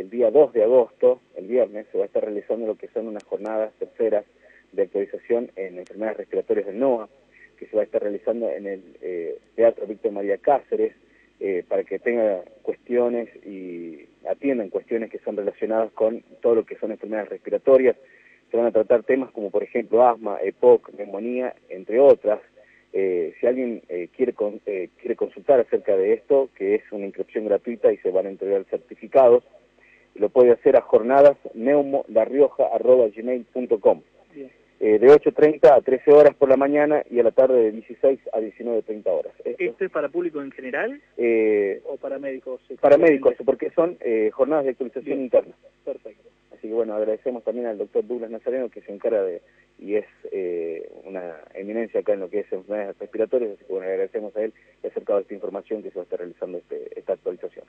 el día 2 de agosto, el viernes, se va a estar realizando lo que son unas jornadas terceras de actualización en enfermedades respiratorias del NOA, que se va a estar realizando en el eh, Teatro Víctor María Cáceres, eh, para que tenga cuestiones y atiendan cuestiones que son relacionadas con todo lo que son enfermedades respiratorias. Se van a tratar temas como, por ejemplo, asma, EPOC, neumonía, entre otras. Eh, si alguien quiere, quiere consultar acerca de esto, que es una inscripción gratuita y se van a entregar certificados, lo puede hacer a jornadas neumolarrioja.gmail.com eh, de 8.30 a 13 horas por la mañana y a la tarde de 16 a 19.30 horas. Esto, es para público en general eh, o para médicos? Para médicos, porque son eh, jornadas de actualización interna. Perfecto. Así que bueno, agradecemos también al doctor Douglas Nazareno que se encarga de, y es eh, una eminencia acá en lo que es enfermedades respiratorias, así que bueno, agradecemos a él acerca de esta información que se va a estar realizando este, esta actualización.